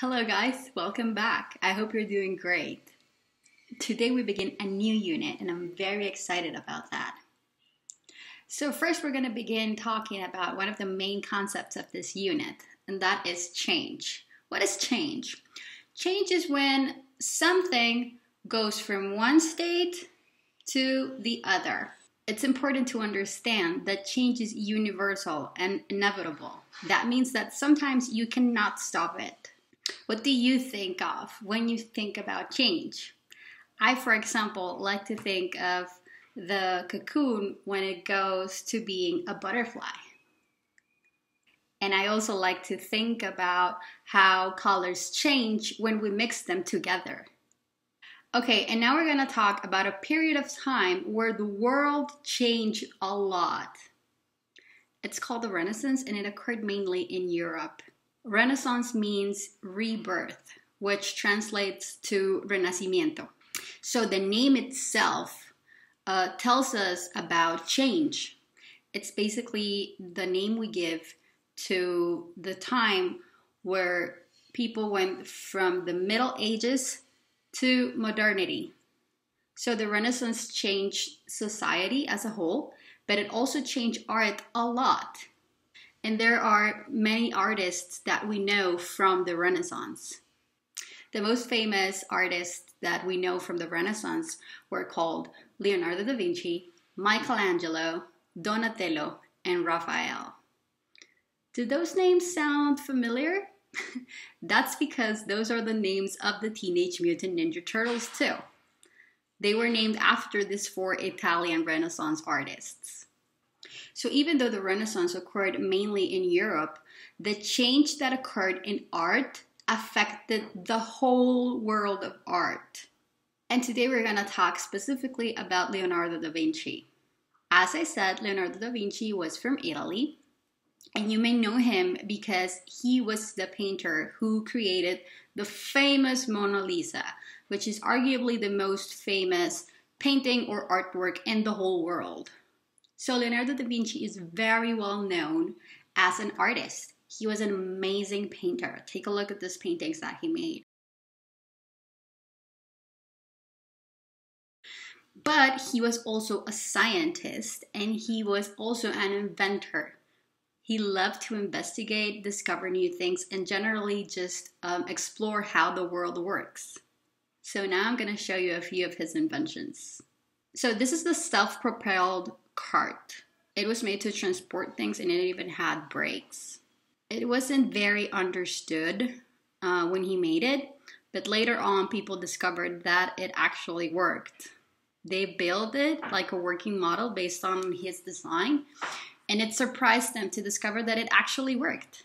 Hello, guys, welcome back. I hope you're doing great. Today, we begin a new unit, and I'm very excited about that. So, first, we're going to begin talking about one of the main concepts of this unit, and that is change. What is change? Change is when something goes from one state to the other. It's important to understand that change is universal and inevitable. That means that sometimes you cannot stop it. What do you think of when you think about change? I, for example, like to think of the cocoon when it goes to being a butterfly. And I also like to think about how colors change when we mix them together. Okay, and now we're going to talk about a period of time where the world changed a lot. It's called the Renaissance and it occurred mainly in Europe. Renaissance means rebirth, which translates to renacimiento. So the name itself uh, tells us about change. It's basically the name we give to the time where people went from the Middle Ages to modernity. So the Renaissance changed society as a whole, but it also changed art a lot. And there are many artists that we know from the Renaissance. The most famous artists that we know from the Renaissance were called Leonardo da Vinci, Michelangelo, Donatello, and Raphael. Do those names sound familiar? That's because those are the names of the Teenage Mutant Ninja Turtles, too. They were named after these four Italian Renaissance artists. So, even though the Renaissance occurred mainly in Europe, the change that occurred in art affected the whole world of art. And today we're going to talk specifically about Leonardo da Vinci. As I said, Leonardo da Vinci was from Italy, and you may know him because he was the painter who created the famous Mona Lisa, which is arguably the most famous painting or artwork in the whole world. So, Leonardo da Vinci is very well known as an artist. He was an amazing painter. Take a look at these paintings that he made. But he was also a scientist and he was also an inventor. He loved to investigate, discover new things, and generally just um, explore how the world works. So now I'm going to show you a few of his inventions. So this is the self-propelled cart. It was made to transport things and it even had brakes. It wasn't very understood uh, when he made it, but later on people discovered that it actually worked. They built it like a working model based on his design and it surprised them to discover that it actually worked.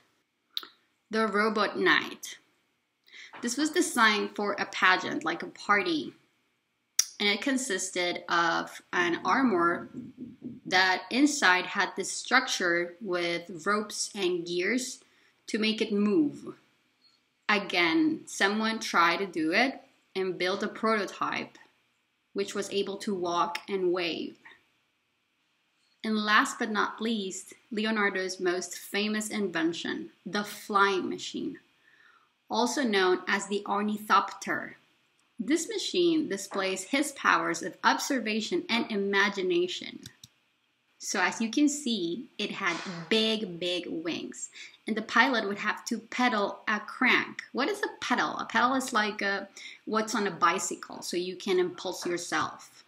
The Robot Knight. This was designed for a pageant, like a party, and it consisted of an armor that inside had this structure with ropes and gears to make it move. Again, someone tried to do it and built a prototype which was able to walk and wave. And last but not least, Leonardo's most famous invention, the flying machine, also known as the ornithopter. This machine displays his powers of observation and imagination. So as you can see, it had big, big wings. And the pilot would have to pedal a crank. What is a pedal? A pedal is like a, what's on a bicycle, so you can impulse yourself.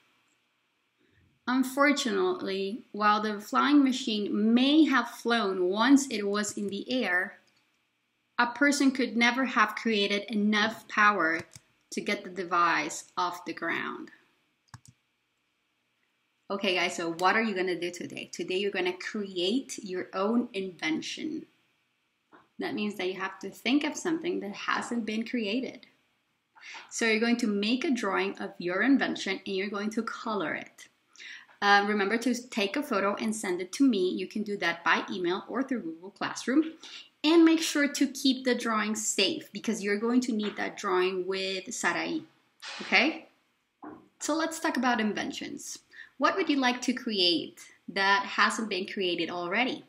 Unfortunately, while the flying machine may have flown once it was in the air, a person could never have created enough power to get the device off the ground. Okay guys, so what are you gonna do today? Today you're gonna create your own invention. That means that you have to think of something that hasn't been created. So you're going to make a drawing of your invention and you're going to color it. Uh, remember to take a photo and send it to me. You can do that by email or through Google Classroom. And make sure to keep the drawing safe because you're going to need that drawing with Sarai. Okay? So let's talk about inventions. What would you like to create that hasn't been created already?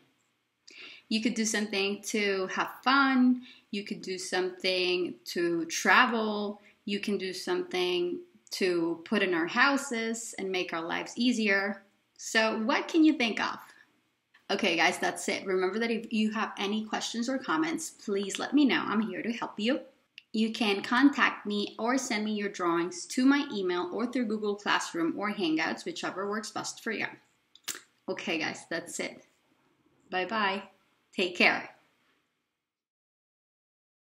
You could do something to have fun. You could do something to travel. You can do something to put in our houses and make our lives easier. So, what can you think of? Okay, guys, that's it. Remember that if you have any questions or comments, please let me know. I'm here to help you. You can contact me or send me your drawings to my email or through Google Classroom or Hangouts, whichever works best for you. Okay, guys, that's it. Bye bye. Take care.